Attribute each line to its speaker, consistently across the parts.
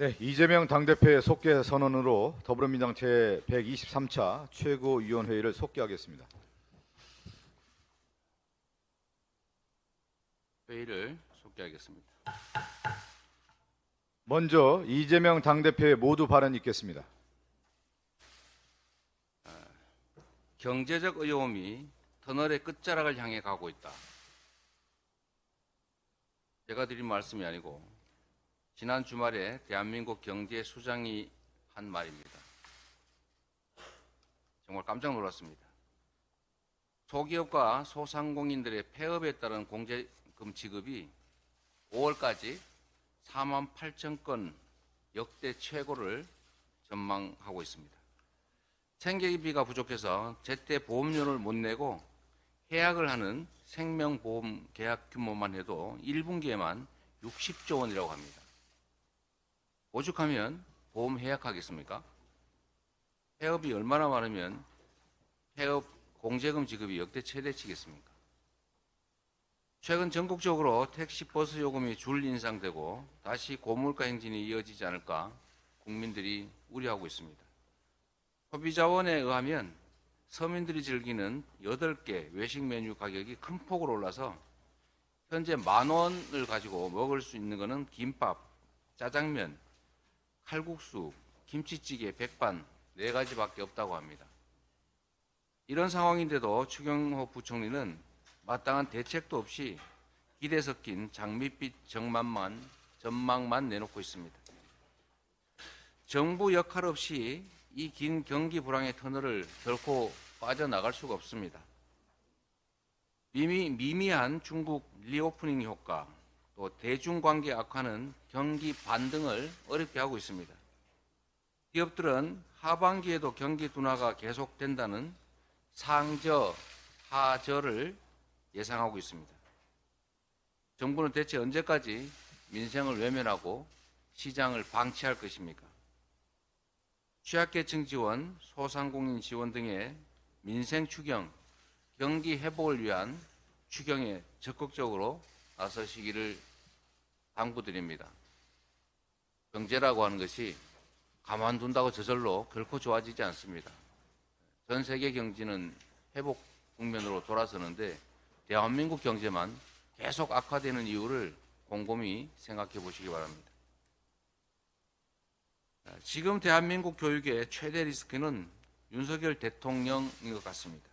Speaker 1: 네, 이재명 당대표의 속개 선언으로 더불어민주당 제123차 최고위원회의를 속개하겠습니다.
Speaker 2: 회의를 속개하겠습니다.
Speaker 1: 먼저 이재명 당대표의 모두 발언 있겠습니다.
Speaker 2: 경제적 어려움이 터널의 끝자락을 향해 가고 있다. 제가 드린 말씀이 아니고 지난 주말에 대한민국 경제 수장이 한 말입니다. 정말 깜짝 놀랐습니다. 소기업과 소상공인들의 폐업에 따른 공제금 지급이 5월까지 4만 8천 건 역대 최고를 전망하고 있습니다. 생계비가 부족해서 제때 보험료를 못 내고 해약을 하는 생명보험 계약 규모만 해도 1분기에만 60조 원이라고 합니다. 오죽하면 보험 해약하겠습니까? 폐업이 얼마나 많으면 폐업 공제금 지급이 역대 최대치겠습니까? 최근 전국적으로 택시 버스 요금이 줄 인상되고 다시 고물가 행진이 이어지지 않을까 국민들이 우려하고 있습니다. 소비자원에 의하면 서민들이 즐기는 8개 외식 메뉴 가격이 큰 폭으로 올라서 현재 만 원을 가지고 먹을 수 있는 것은 김밥, 짜장면, 칼국수, 김치찌개, 백반 네 가지밖에 없다고 합니다. 이런 상황인데도 추경호 부총리는 마땅한 대책도 없이 기대 섞인 장밋빛 정만만 전망만 내놓고 있습니다. 정부 역할 없이 이 긴 경기 불황의 터널을 결코 빠져나갈 수가 없습니다. 미미, 미미한 중국 리오프닝 효과, 또 대중관계 악화는 경기 반등을 어렵게 하고 있습니다. 기업들은 하반기에도 경기 둔화가 계속된다는 상저하저를 예상하고 있습니다. 정부는 대체 언제까지 민생을 외면하고 시장을 방치할 것입니까? 취약계층 지원, 소상공인 지원 등의 민생 추경, 경기 회복을 위한 추경에 적극적으로 나서시기를 당부드립니다. 경제라고 하는 것이 가만둔다고 저절로 결코 좋아지지 않습니다. 전 세계 경제는 회복 국면으로 돌아서는데 대한민국 경제만 계속 악화되는 이유를 곰곰이 생각해 보시기 바랍니다. 지금 대한민국 교육의 최대 리스크는 윤석열 대통령인 것 같습니다.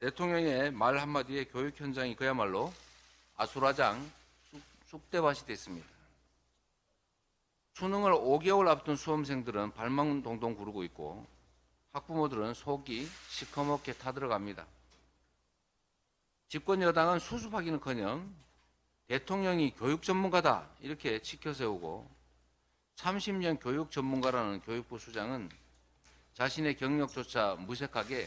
Speaker 2: 대통령의 말 한마디에 교육 현장이 그야말로 아수라장 쑥대밭이 됐습니다. 수능을 5개월 앞둔 수험생들은 발망 동동 구르고 있고 학부모들은 속이 시커멓게 타들어갑니다. 집권 여당은 수습하기는커녕 대통령이 교육 전문가다 이렇게 치켜세우고 30년 교육 전문가라는 교육부 수장은 자신의 경력조차 무색하게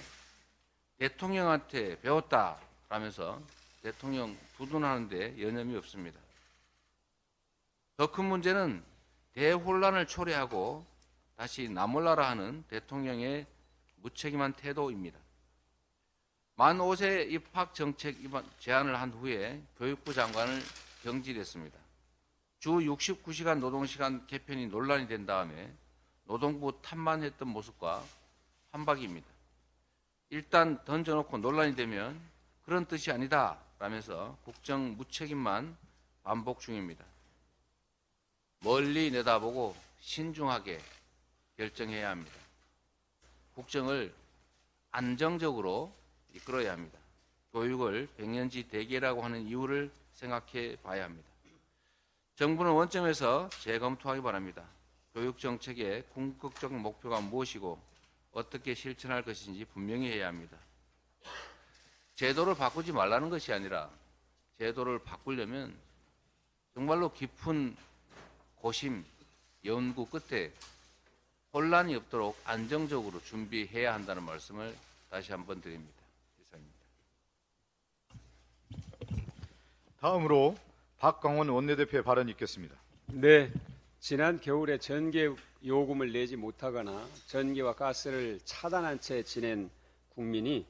Speaker 2: 대통령한테 배웠다라면서 대통령 두둔하는데 여념이 없습니다. 더 큰 문제는 대혼란을 초래하고 다시 나몰라라 하는 대통령의 무책임한 태도입니다. 만 5세 입학 정책 제안을 한 후에 교육부 장관을 경질했습니다. 주 69시간 노동시간 개편이 논란이 된 다음에 노동부 탓만 했던 모습과 한박입니다. 일단 던져놓고 논란이 되면 그런 뜻이 아니다 라면서 국정 무책임만 반복 중입니다. 멀리 내다보고 신중하게 결정해야 합니다. 국정을 안정적으로 이끌어야 합니다. 교육을 백년지 대계라고 하는 이유를 생각해 봐야 합니다. 정부는 원점에서 재검토하기 바랍니다. 교육 정책의 궁극적 목표가 무엇이고 어떻게 실천할 것인지 분명히 해야 합니다. 제도를 바꾸지 말라는 것이 아니라 제도를 바꾸려면 정말로 깊은 고심, 연구 끝에 혼란이 없도록 안정적으로 준비해야 한다는 말씀을 다시 한번 드립니다. 이상입니다.
Speaker 1: 다음으로 박광원 원내대표의 발언 있겠습니다.
Speaker 3: 네, 지난 겨울에 전기 요금을 내지 못하거나 전기와 가스를 차단한 채 지낸 국민이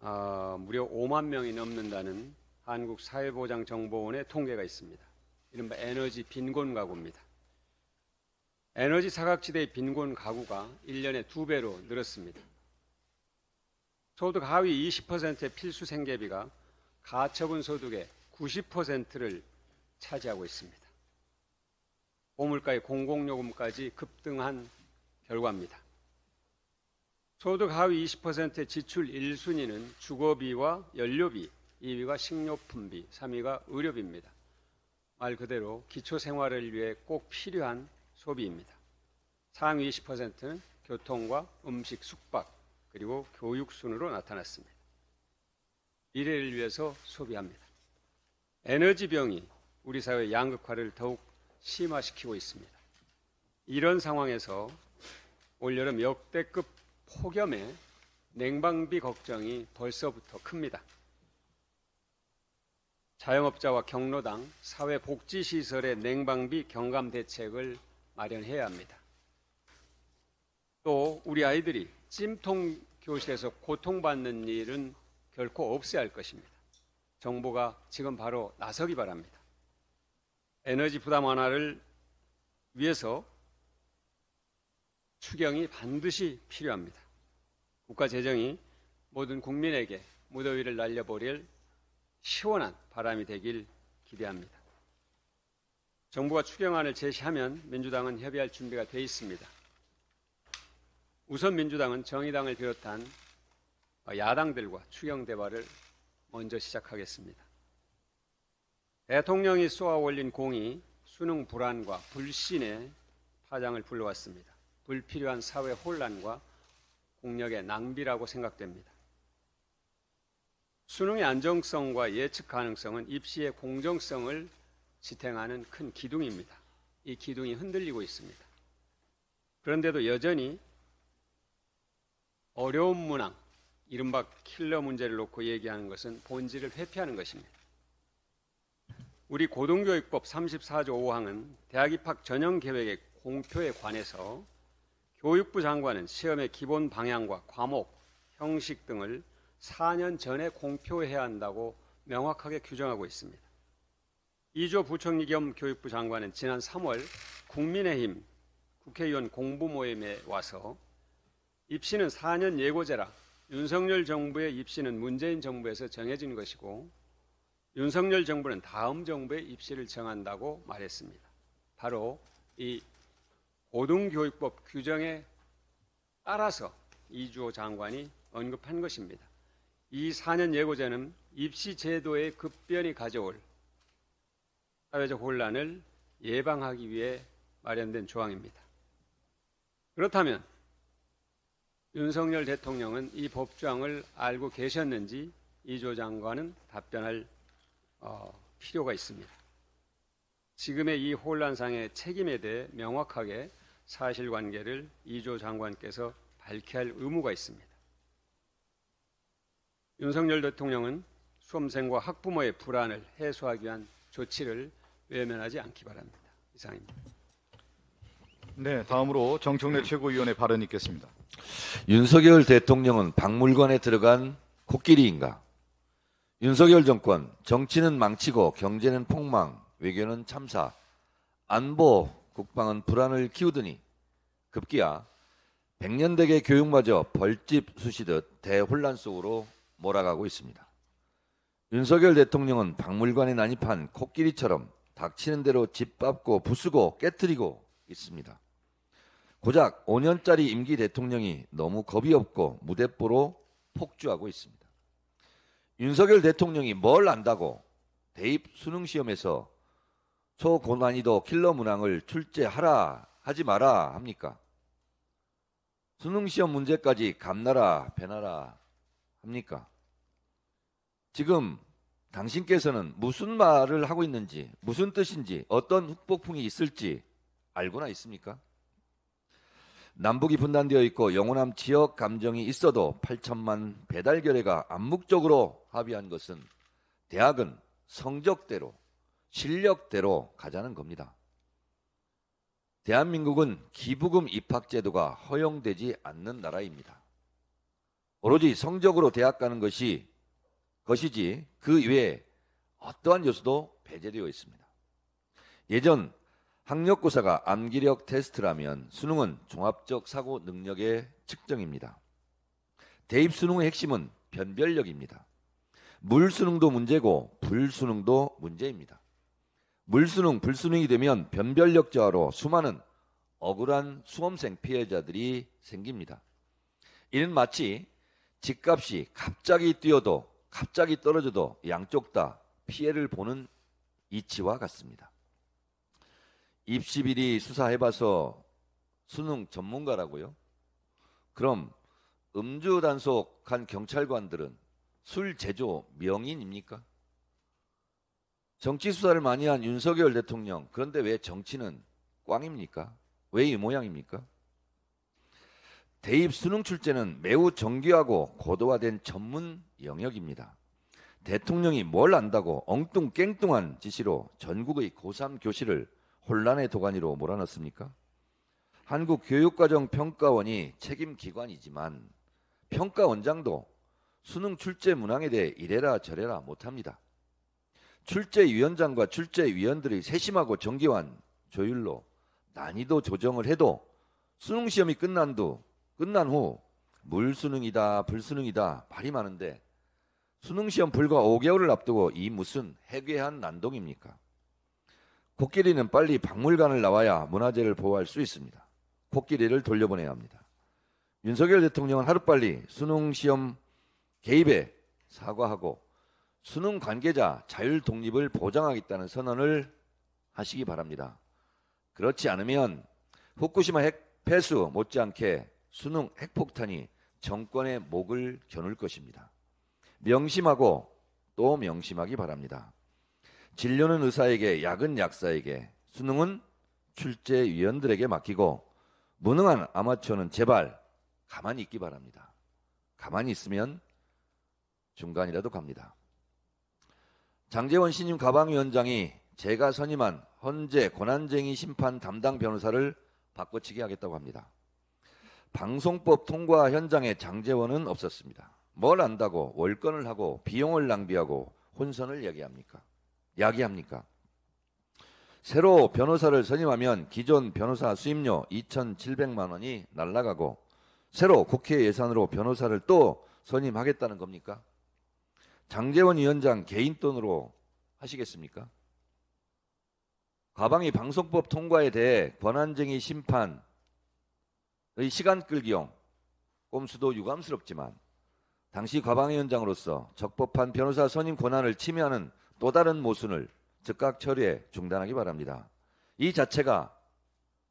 Speaker 3: 어, 무려 5만 명이 넘는다는 한국사회보장정보원의 통계가 있습니다. 이른바 에너지 빈곤 가구입니다. 에너지 사각지대의 빈곤 가구가 1년에 두 배로 늘었습니다. 소득 하위 20%의 필수 생계비가 가처분 소득의 90%를 차지하고 있습니다. 보물가의 공공요금까지 급등한 결과입니다. 소득 하위 20%의 지출 1순위는 주거비와 연료비, 2위가 식료품비, 3위가 의료비입니다. 말 그대로 기초 생활을 위해 꼭 필요한 소비입니다. 상위 20%는 교통과 음식, 숙박, 그리고 교육 순으로 나타났습니다. 미래를 위해서 소비합니다. 에너지병이 우리 사회의 양극화를 더욱 심화시키고 있습니다. 이런 상황에서 올여름 역대급 폭염에 냉방비 걱정이 벌써부터 큽니다. 자영업자와 경로당, 사회복지시설의 냉방비 경감 대책을 마련해야 합니다. 또 우리 아이들이 찜통 교실에서 고통받는 일은 결코 없어야 할 것입니다. 정부가 지금 바로 나서기 바랍니다. 에너지 부담 완화를 위해서 추경이 반드시 필요합니다. 국가 재정이 모든 국민에게 무더위를 날려버릴 시원한 바람이 되길 기대합니다. 정부가 추경안을 제시하면 민주당은 협의할 준비가 돼 있습니다. 우선 민주당은 정의당을 비롯한 야당들과 추경 대화를 먼저 시작하겠습니다. 대통령이 쏘아 올린 공이 수능 불안과 불신의 파장을 불러왔습니다. 불필요한 사회 혼란과 공력의 낭비라고 생각됩니다. 수능의 안정성과 예측 가능성은 입시의 공정성을 지탱하는 큰 기둥입니다. 이 기둥이 흔들리고 있습니다. 그런데도 여전히 어려운 문항, 이른바 킬러 문제를 놓고 얘기하는 것은 본질을 회피하는 것입니다. 우리 고등교육법 34조 5항은 대학 입학 전형 계획의 공표에 관해서 교육부 장관은 시험의 기본 방향과 과목, 형식 등을 4년 전에 공표해야 한다고 명확하게 규정하고 있습니다. 이조 부총리 겸 교육부 장관은 지난 3월 국민의힘 국회의원 공부 모임에 와서 입시는 4년 예고제라 윤석열 정부의 입시는 문재인 정부에서 정해진 것이고 윤석열 정부는 다음 정부의 입시를 정한다고 말했습니다. 바로 이 고등교육법 규정에 따라서 이주호 장관이 언급한 것입니다. 이 4년 예고제는 입시 제도의 급변이 가져올 사회적 혼란을 예방하기 위해 마련된 조항입니다. 그렇다면 윤석열 대통령은 이 법조항을 알고 계셨는지 이조 장관은 답변할 어, 필요가 있습니다. 지금의 이 혼란상의 책임에 대해 명확하게 사실관계를 이조 장관께서 밝혀야 할 의무가 있습니다. 윤석열 대통령은 수험생과 학부모의 불안을 해소하기 위한 조치를 외면하지 않기 바랍니다. 이상입니다.
Speaker 1: 네, 다음으로 정청래 최고위원의 발언 있겠습니다.
Speaker 4: 윤석열 대통령은 박물관에 들어간 코끼리인가? 윤석열 정권 정치는 망치고 경제는 폭망, 외교는 참사, 안보, 국방은 불안을 키우더니 급기야 백년대계 교육마저 벌집 쑤시듯 대혼란 속으로 몰아가고 있습니다. 윤석열 대통령은 박물관에 난입한 코끼리처럼 닥치는 대로 짓밟고 부수고 깨뜨리고 있습니다. 고작 5년짜리 임기 대통령이 너무 겁이 없고 무대뽀로 폭주하고 있습니다. 윤석열 대통령이 뭘 안다고 대입 수능 시험에서 초고난이도 킬러 문항을 출제하라 하지 마라 합니까? 수능 시험 문제까지 감나라 배나라 합니까? 지금 당신께서는 무슨 말을 하고 있는지, 무슨 뜻인지, 어떤 흑폭풍이 있을지 알고나 있습니까? 남북이 분단되어 있고 영원한 지역 감정이 있어도 8천만 배달 결례가 암묵적으로 합의한 것은 대학은 성적대로 실력대로 가자는 겁니다. 대한민국은 기부금 입학 제도가 허용되지 않는 나라입니다. 오로지 성적으로 대학 가는 것이 것이지 그 외에 어떠한 요소도 배제되어 있습니다. 예전 학력고사가 암기력 테스트라면 수능은 종합적 사고 능력의 측정입니다. 대입 수능의 핵심은 변별력입니다. 물 수능도 문제고 불 수능도 문제입니다. 물 수능, 불 수능이 되면 변별력 저하로 수많은 억울한 수험생 피해자들이 생깁니다. 이는 마치 집값이 갑자기 뛰어도 갑자기 떨어져도 양쪽 다 피해를 보는 이치와 같습니다. 입시비리 수사해봐서 수능 전문가라고요? 그럼 음주 단속한 경찰관들은 술 제조 명인입니까? 정치 수사를 많이 한 윤석열 대통령 그런데 왜 정치는 꽝입니까? 왜 이 모양입니까? 대입 수능 출제는 매우 정교하고 고도화된 전문 영역입니다. 대통령이 뭘 안다고 엉뚱깽뚱한 지시로 전국의 고3 교실을 혼란의 도가니로 몰아넣습니까? 한국교육과정평가원이 책임 기관이지만 평가원장도 수능 출제 문항에 대해 이래라 저래라 못합니다. 출제위원장과 출제위원들의 세심하고 정교한 조율로 난이도 조정을 해도 수능 시험이 끝난 후 끝난 후 물수능이다 불수능이다 말이 많은데 수능 시험 불과 5개월을 앞두고 이 무슨 해괴한 난동입니까? 코끼리는 빨리 박물관을 나와야 문화재를 보호할 수 있습니다. 코끼리를 돌려보내야 합니다. 윤석열 대통령은 하루빨리 수능 시험 개입에 사과하고 수능 관계자 자율 독립을 보장하겠다는 선언을 하시기 바랍니다. 그렇지 않으면 후쿠시마 핵 폐수 못지않게 수능 핵폭탄이 정권의 목을 겨눌 것입니다. 명심하고 또 명심하기 바랍니다. 진료는 의사에게, 약은 약사에게, 수능은 출제위원들에게 맡기고 무능한 아마추어는 제발 가만히 있기 바랍니다. 가만히 있으면 중간이라도 갑니다. 장재원 신임 가방위원장이 제가 선임한 헌재 권한쟁의 심판 담당 변호사를 바꿔치기 하겠다고 합니다. 방송법 통과 현장에 장재원은 없었습니다. 뭘 안다고 월권을 하고 비용을 낭비하고 혼선을 야기합니까? 야기합니까? 새로 변호사를 선임하면 기존 변호사 수임료 2,700만 원이 날라가고 새로 국회 예산으로 변호사를 또 선임하겠다는 겁니까? 장재원 위원장 개인 돈으로 하시겠습니까? 가방이 방송법 통과에 대해 권한쟁의 심판 의 시간 끌기용 꼼수도 유감스럽지만 당시 가방위원장으로서 적법한 변호사 선임 권한을 침해하는 또 다른 모순을 즉각 처리해 중단하기 바랍니다. 이 자체가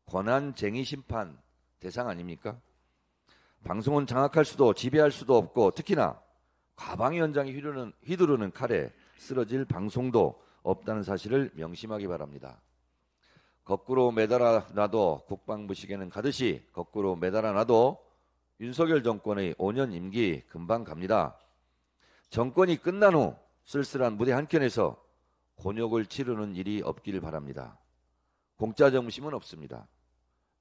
Speaker 4: 권한쟁의 심판 대상 아닙니까? 방송은 장악할 수도 지배할 수도 없고 특히나 가방위원장이 휘두르는, 휘두르는 칼에 쓰러질 방송도 없다는 사실을 명심하기 바랍니다. 거꾸로 매달아 놔도 국방부 시계는 가듯이 거꾸로 매달아 놔도 윤석열 정권의 5년 임기 금방 갑니다. 정권이 끝난 후 쓸쓸한 무대 한켠에서 곤욕을 치르는 일이 없기를 바랍니다. 공짜 점심은 없습니다.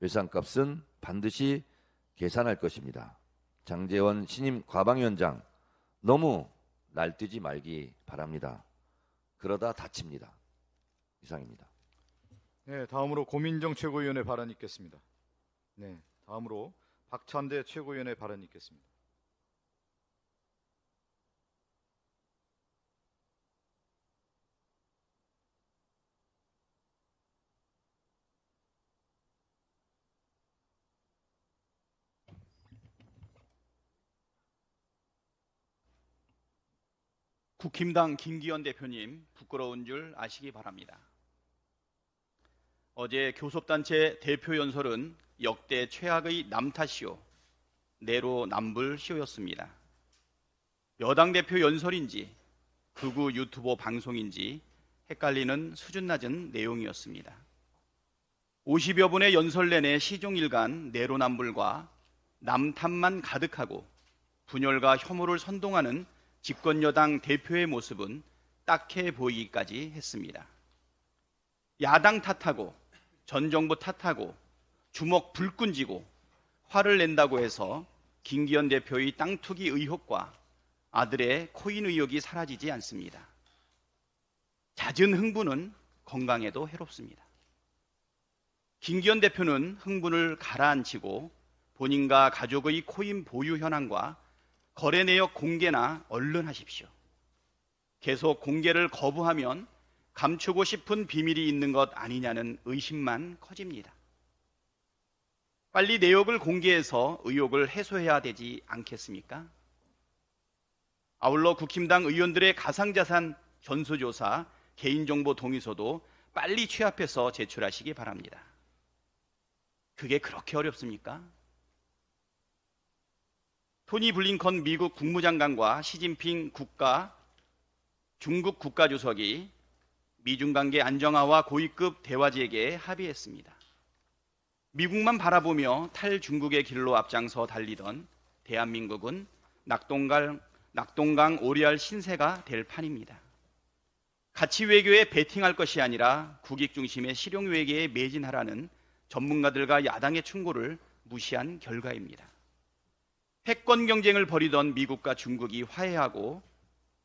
Speaker 4: 외상값은 반드시 계산할 것입니다. 장재원 신임 과방위원장 너무 날뛰지 말기 바랍니다. 그러다 다칩니다. 이상입니다.
Speaker 1: 네, 다음으로 고민정 최고위원의 발언 있겠습니다. 네, 다음으로 박찬대 최고위원의 발언 있겠습니다.
Speaker 5: 국힘당 김기현 대표님 부끄러운 줄 아시기 바랍니다. 어제 교섭단체 대표 연설은 역대 최악의 남탓시오, 내로 남불시오였습니다. 여당 대표 연설인지 극우 유튜버 방송인지 헷갈리는 수준 낮은 내용이었습니다. 50여 분의 연설 내내 시종일관 내로남불과 남탓만 가득하고 분열과 혐오를 선동하는 집권 여당 대표의 모습은 딱해 보이기까지 했습니다. 야당 탓하고 전 정부 탓하고 주먹 불끈 쥐고 화를 낸다고 해서 김기현 대표의 땅 투기 의혹과 아들의 코인 의혹이 사라지지 않습니다. 잦은 흥분은 건강에도 해롭습니다. 김기현 대표는 흥분을 가라앉히고 본인과 가족의 코인 보유 현황과 거래 내역 공개나 얼른 하십시오. 계속 공개를 거부하면 감추고 싶은 비밀이 있는 것 아니냐는 의심만 커집니다. 빨리 내역을 공개해서 의혹을 해소해야 되지 않겠습니까? 아울러 국힘당 의원들의 가상자산 전수조사, 개인정보 동의서도 빨리 취합해서 제출하시기 바랍니다. 그게 그렇게 어렵습니까? 토니 블링컨 미국 국무장관과 시진핑 국가 중국 국가주석이 미중 관계 안정화와 고위급 대화지에게 합의했습니다. 미국만 바라보며 탈중국의 길로 앞장서 달리던 대한민국은 낙동강, 낙동강 오리알 신세가 될 판입니다. 가치 외교에 베팅할 것이 아니라 국익 중심의 실용 외교에 매진하라는 전문가들과 야당의 충고를 무시한 결과입니다. 패권 경쟁을 벌이던 미국과 중국이 화해하고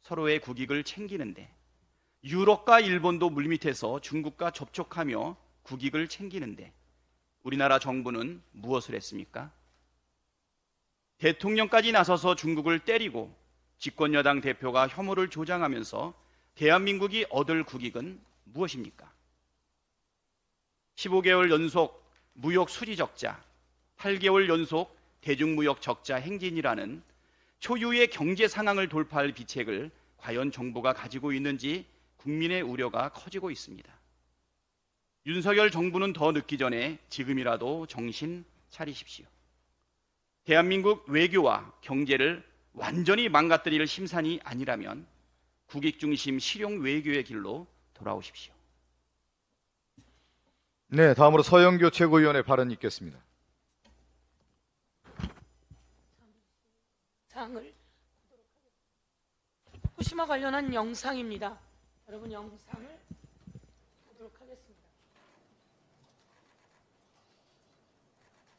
Speaker 5: 서로의 국익을 챙기는데 유럽과 일본도 물밑에서 중국과 접촉하며 국익을 챙기는데 우리나라 정부는 무엇을 했습니까? 대통령까지 나서서 중국을 때리고 집권여당 대표가 혐오를 조장하면서 대한민국이 얻을 국익은 무엇입니까? 15개월 연속 무역 수지 적자, 8개월 연속 대중무역 적자 행진이라는 초유의 경제 상황을 돌파할 비책을 과연 정부가 가지고 있는지 국민의 우려가 커지고 있습니다. 윤석열 정부는 더 늦기 전에 지금이라도 정신 차리십시오. 대한민국 외교와 경제를 완전히 망가뜨릴 심산이 아니라면 국익 중심 실용 외교의 길로 돌아오십시오.
Speaker 1: 네, 다음으로 서영교 최고위원의 발언이 있겠습니다.
Speaker 6: 영상을 후쿠시마 관련한 영상입니다. 여러분 영상을 보도록 하겠습니다.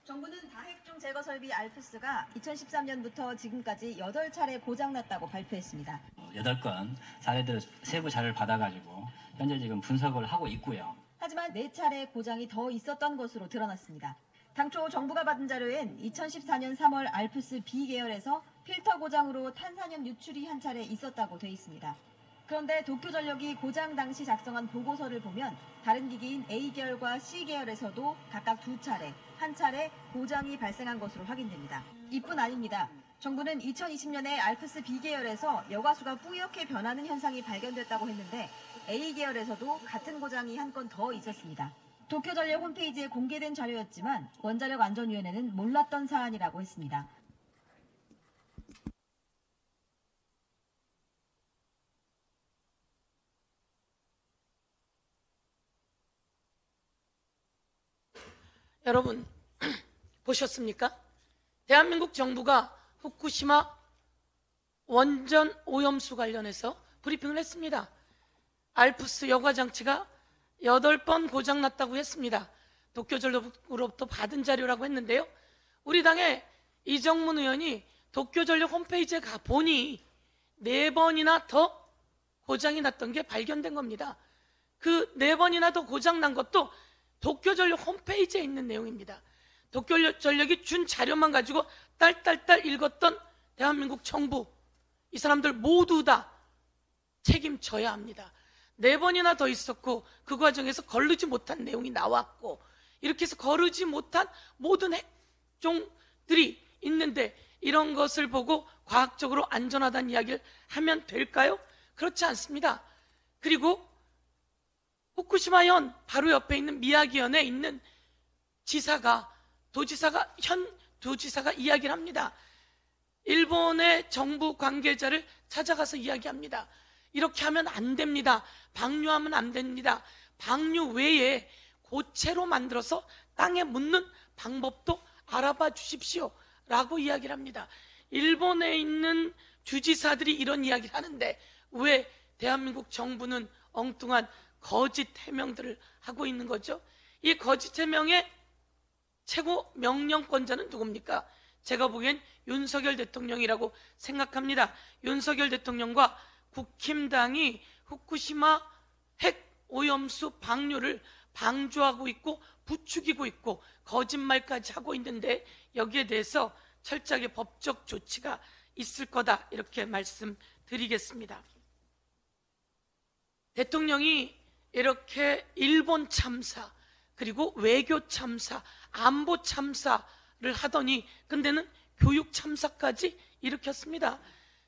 Speaker 7: 정부는 다핵종 제거 설비 알프스가 2013년부터 지금까지 8차례 고장났다고 발표했습니다.
Speaker 8: 여덟 건 사례들 세부 자료를 받아가지고 현재 지금 분석을 하고 있고요.
Speaker 7: 하지만 4차례 고장이 더 있었던 것으로 드러났습니다. 당초 정부가 받은 자료엔 2014년 3월 알프스 B 계열에서 필터 고장으로 탄산염 유출이 한 차례 있었다고 돼 있습니다. 그런데 도쿄전력이 고장 당시 작성한 보고서를 보면 다른 기기인 A 계열과 C 계열에서도 각각 두 차례, 한 차례 고장이 발생한 것으로 확인됩니다. 이뿐 아닙니다. 정부는 2020년에 알프스 B 계열에서 여과수가 뿌옇게 변하는 현상이 발견됐다고 했는데 A 계열에서도 같은 고장이 한 건 더 있었습니다. 도쿄전력 홈페이지에 공개된 자료였지만 원자력 안전위원회는 몰랐던 사안이라고 했습니다.
Speaker 6: 여러분 보셨습니까? 대한민국 정부가 후쿠시마 원전 오염수 관련해서 브리핑을 했습니다. 알프스 여과 장치가 8번 고장났다고 했습니다. 도쿄전력으로부터 받은 자료라고 했는데요. 우리 당의 이정문 의원이 도쿄전력 홈페이지에 가 보니 네 번이나 더 고장이 났던 게 발견된 겁니다. 그네 번이나 더 고장 난 것도 도쿄전력 홈페이지에 있는 내용입니다. 도쿄전력이 준 자료만 가지고 딸딸딸 읽었던 대한민국 정부 이 사람들 모두 다 책임져야 합니다. 네 번이나 더 있었고 그 과정에서 거르지 못한 내용이 나왔고 이렇게 해서 거르지 못한 모든 핵종들이 있는데 이런 것을 보고 과학적으로 안전하다는 이야기를 하면 될까요? 그렇지 않습니다. 그리고 후쿠시마현 바로 옆에 있는 미야기현에 있는 지사가 도지사가 현 도지사가 이야기를 합니다. 일본의 정부 관계자를 찾아가서 이야기합니다. 이렇게 하면 안 됩니다. 방류하면 안 됩니다. 방류 외에 고체로 만들어서 땅에 묻는 방법도 알아봐 주십시오. 라고 이야기를 합니다. 일본에 있는 주지사들이 이런 이야기를 하는데 왜 대한민국 정부는 엉뚱한 거짓 해명들을 하고 있는 거죠? 이 거짓 해명의 최고 명령권자는 누굽니까? 제가 보기엔 윤석열 대통령이라고 생각합니다. 윤석열 대통령과 국힘당이 후쿠시마 핵 오염수 방류를 방조하고 있고 부추기고 있고 거짓말까지 하고 있는데 여기에 대해서 철저하게 법적 조치가 있을 거다 이렇게 말씀드리겠습니다. 대통령이 이렇게 일본 참사 그리고 외교 참사, 안보 참사를 하더니 근데는 교육 참사까지 일으켰습니다.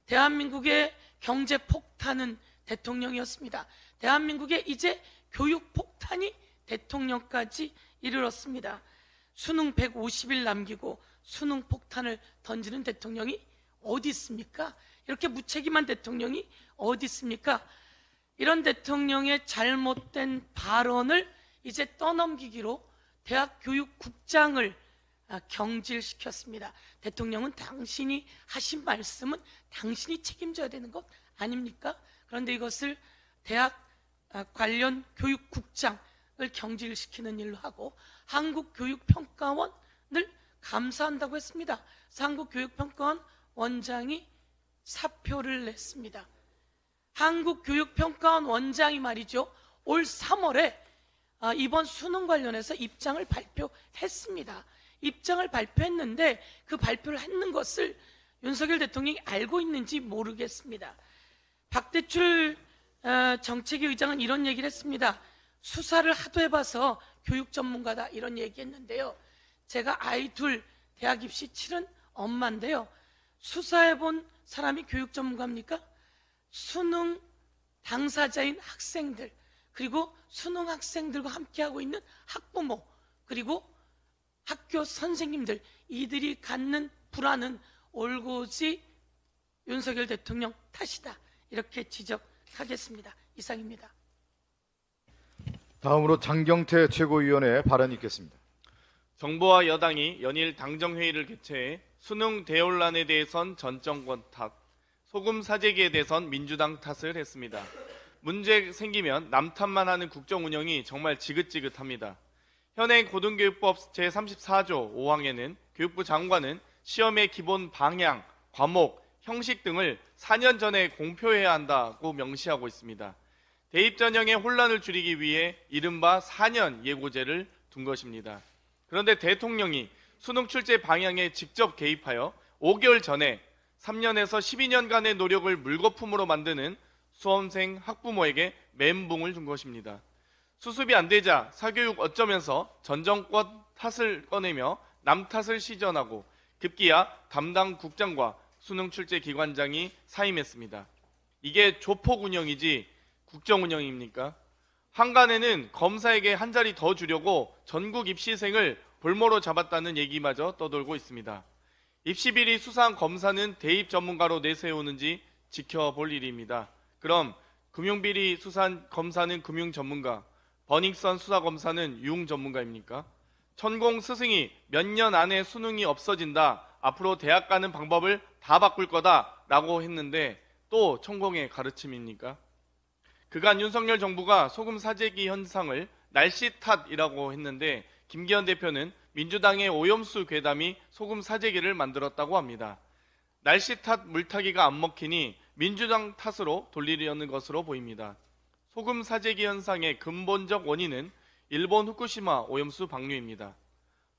Speaker 6: 대한민국의 경제 폭탄은 대통령이었습니다. 대한민국에 이제 교육 폭탄이 대통령까지 이르렀습니다. 수능 150일 남기고 수능 폭탄을 던지는 대통령이 어디 있습니까? 이렇게 무책임한 대통령이 어디 있습니까? 이런 대통령의 잘못된 발언을 이제 떠넘기기로 대학 교육국장을 아, 경질시켰습니다. 대통령은 당신이 하신 말씀은 당신이 책임져야 되는 것 아닙니까? 그런데 이것을 대학 아, 관련 교육국장을 경질시키는 일로 하고 한국교육평가원을 감사한다고 했습니다. 한국교육평가원 원장이 사표를 냈습니다. 한국교육평가원 원장이 말이죠. 올 3월에 아, 이번 수능 관련해서 입장을 발표했습니다. 입장을 발표했는데 그 발표를 했는 것을 윤석열 대통령이 알고 있는지 모르겠습니다. 박대출 어, 정책위 의장은 이런 얘기를 했습니다. 수사를 하도 해봐서 교육 전문가다 이런 얘기했는데요. 제가 아이 둘 대학 입시 치른 엄마인데요. 수사해본 사람이 교육 전문가입니까? 수능 당사자인 학생들 그리고 수능 학생들과 함께하고 있는 학부모 그리고 학교 선생님들 이들이 갖는 불안은 올고지 윤석열 대통령 탓이다 이렇게 지적하겠습니다. 이상입니다.
Speaker 1: 다음으로 장경태 최고위원의 발언이 있겠습니다.
Speaker 9: 정부와 여당이 연일 당정회의를 개최해 수능 대혼란에 대해선 전 정권 탓, 소금 사재기에 대해선 민주당 탓을 했습니다. 문제 생기면 남 탓만 하는 국정 운영이 정말 지긋지긋합니다. 현행 고등교육법 제34조 5항에는 교육부 장관은 시험의 기본 방향, 과목, 형식 등을 4년 전에 공표해야 한다고 명시하고 있습니다. 대입 전형의 혼란을 줄이기 위해 이른바 4년 예고제를 둔 것입니다. 그런데 대통령이 수능 출제 방향에 직접 개입하여 5개월 전에 3년에서 12년간의 노력을 물거품으로 만드는 수험생 학부모에게 멘붕을 준 것입니다. 수습이 안 되자 사교육 어쩌면서 전 정권 탓을 꺼내며 남 탓을 시전하고 급기야 담당 국장과 수능 출제 기관장이 사임했습니다. 이게 조폭 운영이지 국정 운영입니까? 한간에는 검사에게 한 자리 더 주려고 전국 입시생을 볼모로 잡았다는 얘기마저 떠돌고 있습니다. 입시 비리 수사한 검사는 대입 전문가로 내세우는지 지켜볼 일입니다. 그럼 금융 비리 수사한 검사는 금융 전문가, 버닝썬 수사 검사는 유흥 전문가입니까? 천공 스승이 몇 년 안에 수능이 없어진다. 앞으로 대학 가는 방법을 다 바꿀 거다라고 했는데 또 천공의 가르침입니까? 그간 윤석열 정부가 소금 사재기 현상을 날씨 탓이라고 했는데 김기현 대표는 민주당의 오염수 괴담이 소금 사재기를 만들었다고 합니다. 날씨 탓 물타기가 안 먹히니 민주당 탓으로 돌리려는 것으로 보입니다. 소금 사재기 현상의 근본적 원인은 일본 후쿠시마 오염수 방류입니다.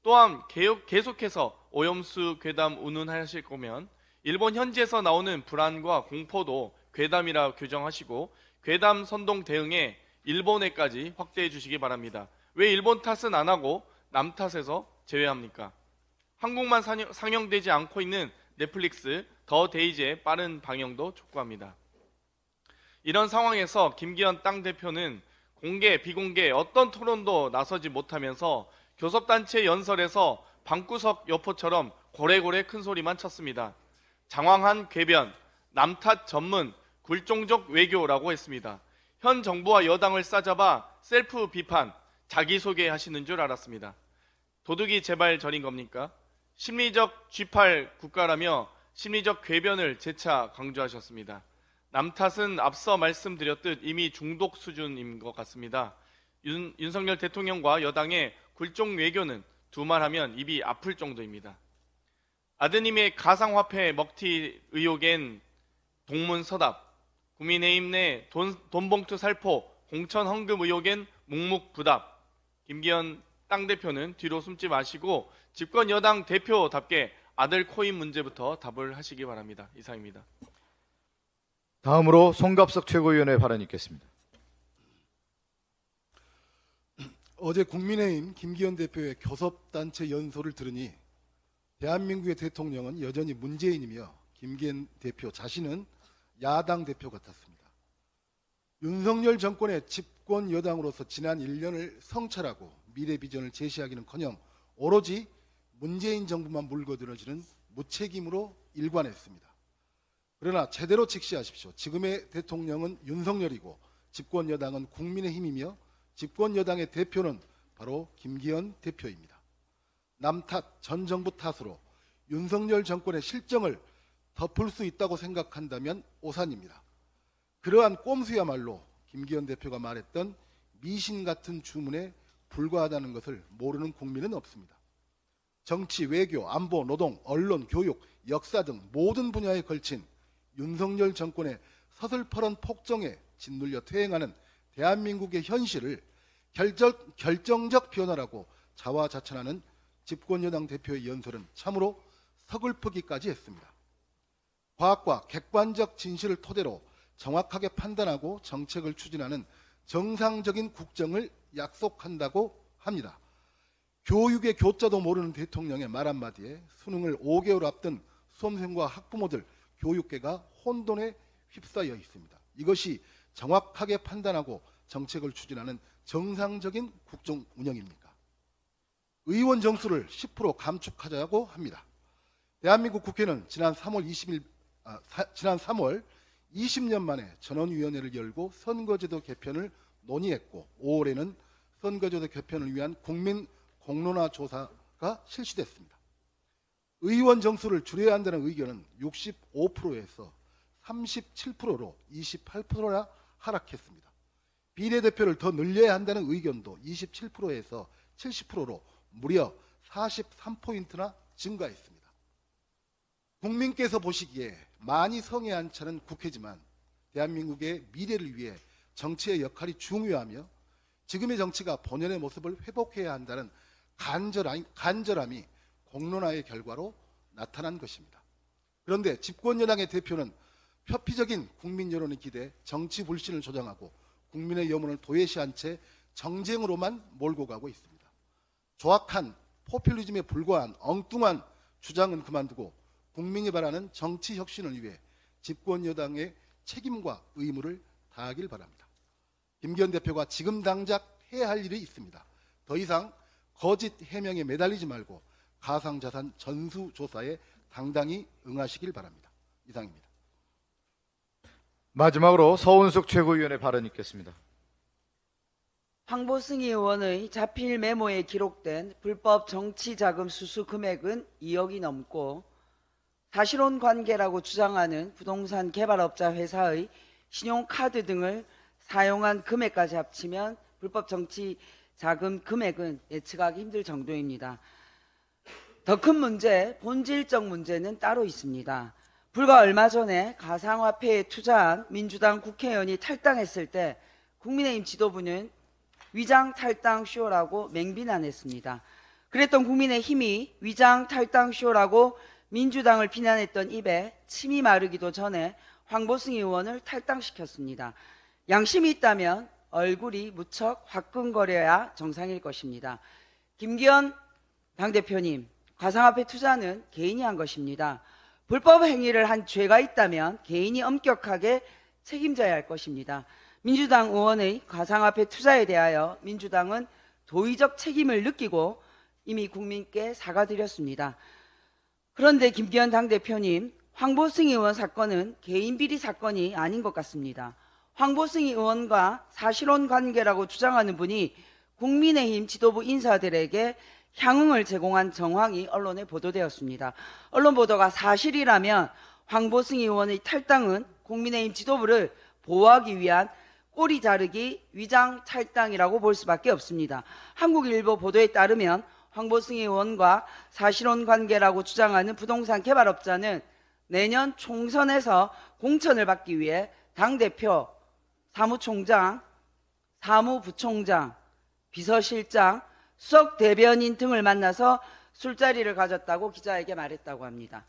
Speaker 9: 또한 계속해서 오염수 괴담 운운하실 거면 일본 현지에서 나오는 불안과 공포도 괴담이라 규정하시고 괴담 선동 대응에 일본에까지 확대해 주시기 바랍니다. 왜 일본 탓은 안 하고 남 탓에서 제외합니까? 한국만 상영- 상영 되지 않고 있는 넷플릭스 더 데이즈의 빠른 방영도 촉구합니다. 이런 상황에서 김기현 당 대표는 공개, 비공개 어떤 토론도 나서지 못하면서 교섭단체 연설에서 방구석 여포처럼 고래고래 큰 소리만 쳤습니다. 장황한 궤변, 남탓 전문, 굴종적 외교라고 했습니다. 현 정부와 여당을 싸잡아 셀프 비판, 자기소개 하시는 줄 알았습니다. 도둑이 제발 저린 겁니까? 심리적 G8 국가라며 심리적 궤변을 재차 강조하셨습니다. 남 탓은 앞서 말씀드렸듯 이미 중독 수준인 것 같습니다. 윤, 윤석열 대통령과 여당의 굴종 외교는 두말 하면 입이 아플 정도입니다. 아드님의 가상화폐 먹튀 의혹엔 동문서답, 국민의힘 내 돈, 돈봉투 살포, 공천 헌금 의혹엔 묵묵부답, 김기현 당대표는 뒤로 숨지 마시고 집권 여당 대표답게 아들 코인 문제부터 답을 하시기 바랍니다. 이상입니다.
Speaker 1: 다음으로 송갑석 최고위원의 발언이 있겠습니다.
Speaker 10: 어제 국민의힘 김기현 대표의 교섭단체 연설을 들으니 대한민국의 대통령은 여전히 문재인이며 김기현 대표 자신은 야당 대표 같았습니다. 윤석열 정권의 집권 여당으로서 지난 1년을 성찰하고 미래 비전을 제시하기는커녕 오로지 문재인 정부만 물거들어지는 무책임으로 일관했습니다. 그러나 제대로 직시하십시오. 지금의 대통령은 윤석열이고 집권 여당은 국민의힘이며 집권 여당의 대표는 바로 김기현 대표입니다. 남 탓, 전 정부 탓으로 윤석열 정권의 실정을 덮을 수 있다고 생각한다면 오산입니다. 그러한 꼼수야말로 김기현 대표가 말했던 미신 같은 주문에 불과하다는 것을 모르는 국민은 없습니다. 정치, 외교, 안보, 노동, 언론, 교육, 역사 등 모든 분야에 걸친 윤석열 정권의 서슬퍼런 폭정에 짓눌려 퇴행하는 대한민국의 현실을 결정, 결정 적 변화라고 자화자찬하는 집권여당 대표의 연설은 참으로 서글프기까지 했습니다. 과학과 객관적 진실을 토대로 정확하게 판단하고 정책을 추진하는 정상적인 국정을 약속한다고 합니다. 교육의 교자도 모르는 대통령의 말 한마디에 수능을 5개월 앞둔 수험생과 학부모들, 교육계가 혼돈에 휩싸여 있습니다. 이것이 정확하게 판단하고 정책을 추진하는 정상적인 국정 운영입니까? 의원 정수를 10% 감축하자고 합니다. 대한민국 국회는 지난 3월 20일 아, 사- 지난 3월 20년 만에 전원위원회를 열고 선거제도 개편을 논의했고 5월에는 선거제도 개편을 위한 국민 공론화 조사가 실시됐습니다. 의원 정수를 줄여야 한다는 의견은 65%에서 37%로 28%나 하락했습니다. 비례대표를 더 늘려야 한다는 의견도 27%에서 70%로 무려 43포인트나 증가했습니다. 국민께서 보시기에 많이 성에 안 차는 국회지만 대한민국의 미래를 위해 정치의 역할이 중요하며 지금의 정치가 본연의 모습을 회복해야 한다는 간절함, 간절함이 공론화의 결과로 나타난 것입니다. 그런데 집권 여당의 대표는 표피적인 국민 여론의 기대, 정치 불신을 조장하고 국민의 염원을 도외시한 채 정쟁으로만 몰고 가고 있습니다. 조악한 포퓰리즘에 불과한 엉뚱한 주장은 그만두고 국민이 바라는 정치 혁신을 위해 집권 여당의 책임과 의무를 다하길 바랍니다. 김기현 대표가 지금 당장 해야 할 일이 있습니다. 더 이상 거짓 해명에 매달리지 말고 가상자산 전수조사에 당당히 응하시길 바랍니다. 이상입니다.
Speaker 1: 마지막으로 서운석 최고위원의 발언이 있겠습니다.
Speaker 11: 황보승 의원의 자필 메모에 기록된 불법 정치 자금 수수 금액은 2억이 넘고 사실혼 관계라고 주장하는 부동산 개발업자 회사의 신용카드 등을 사용한 금액까지 합치면 불법 정치 자금 금액은 예측하기 힘들 정도입니다. 더 큰 문제, 본질적 문제는 따로 있습니다. 불과 얼마 전에 가상화폐에 투자한 민주당 국회의원이 탈당했을 때 국민의힘 지도부는 위장 탈당 쇼라고 맹비난했습니다. 그랬던 국민의힘이 위장 탈당 쇼라고 민주당을 비난했던 입에 침이 마르기도 전에 황보승 의원을 탈당시켰습니다. 양심이 있다면 얼굴이 무척 화끈거려야 정상일 것입니다. 김기현 당대표님, 가상화폐 투자는 개인이 한 것입니다. 불법 행위를 한 죄가 있다면 개인이 엄격하게 책임져야 할 것입니다. 민주당 의원의 가상화폐 투자에 대하여 민주당은 도의적 책임을 느끼고 이미 국민께 사과드렸습니다. 그런데 김기현 당대표님, 황보승 의원 사건은 개인 비리 사건이 아닌 것 같습니다. 황보승 의원과 사실혼 관계라고 주장하는 분이 국민의힘 지도부 인사들에게 향응을 제공한 정황이 언론에 보도되었습니다. 언론 보도가 사실이라면 황보승 의원의 탈당은 국민의힘 지도부를 보호하기 위한 꼬리 자르기 위장 탈당이라고 볼 수밖에 없습니다. 한국일보 보도에 따르면 황보승 의원과 사실혼 관계라고 주장하는 부동산 개발업자는 내년 총선에서 공천을 받기 위해 당대표, 사무총장, 사무부총장, 비서실장, 수석 대변인 등을 만나서 술자리를 가졌다고 기자에게 말했다고 합니다.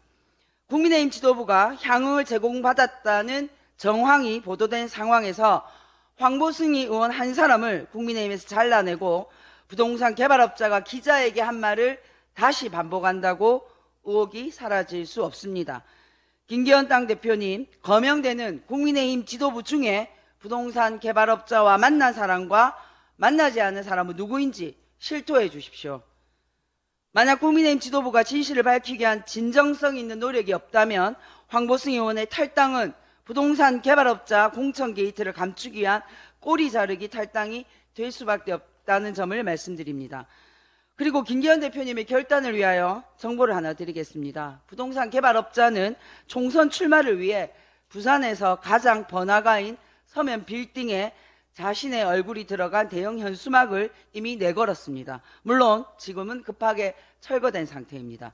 Speaker 11: 국민의힘 지도부가 향응을 제공받았다는 정황이 보도된 상황에서 황보승희 의원 한 사람을 국민의힘에서 잘라내고 부동산 개발업자가 기자에게 한 말을 다시 반복한다고 의혹이 사라질 수 없습니다. 김기현 당 대표님, 거명되는 국민의힘 지도부 중에 부동산 개발업자와 만난 사람과 만나지 않은 사람은 누구인지 실토해 주십시오. 만약 국민의힘 지도부가 진실을 밝히기 위한 진정성 있는 노력이 없다면 황보승 의원의 탈당은 부동산 개발업자 공천 게이트를 감추기 위한 꼬리 자르기 탈당이 될 수밖에 없다는 점을 말씀드립니다. 그리고 김기현 대표님의 결단을 위하여 정보를 하나 드리겠습니다. 부동산 개발업자는 총선 출마를 위해 부산에서 가장 번화가인 서면 빌딩에 자신의 얼굴이 들어간 대형 현수막을 이미 내걸었습니다. 물론 지금은 급하게 철거된 상태입니다.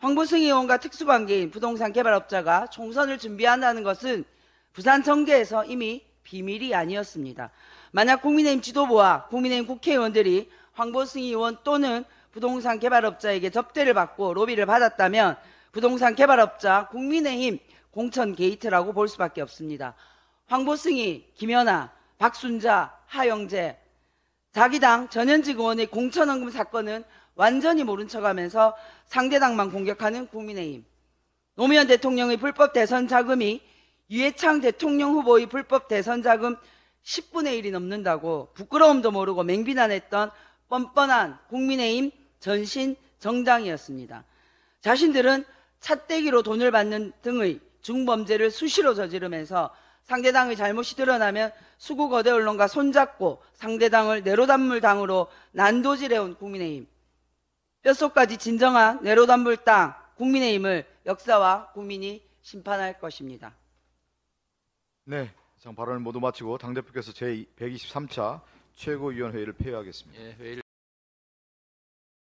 Speaker 11: 황보승 의원과 특수관계인 부동산 개발업자가 총선을 준비한다는 것은 부산 정계에서 이미 비밀이 아니었습니다. 만약 국민의힘 지도부와 국민의힘 국회의원들이 황보승 의원 또는 부동산 개발업자에게 접대를 받고 로비를 받았다면 부동산 개발업자 국민의힘 공천 게이트라고 볼 수밖에 없습니다. 황보승이, 김연아, 박순자, 하영재, 자기 당 전현직 의원의 공천헌금 사건은 완전히 모른 척하면서 상대당만 공격하는 국민의힘. 노무현 대통령의 불법 대선 자금이 유해창 대통령 후보의 불법 대선 자금 10분의 1이 넘는다고 부끄러움도 모르고 맹비난했던 뻔뻔한 국민의힘 전신 정당이었습니다. 자신들은 찻대기로 돈을 받는 등의 중범죄를 수시로 저지르면서 상대당의 잘못이 드러나면 수구 거대 언론과 손잡고 상대당을 내로단물 당으로 난도질해온 국민의힘. 뼛속까지 진정한 내로단물 땅 국민의힘을 역사와 국민이 심판할 것입니다.
Speaker 1: 네, 장 발언을 모두 마치고 당대표께서 제123차 최고위원회의를 폐회하겠습니다.
Speaker 2: 예, 회의를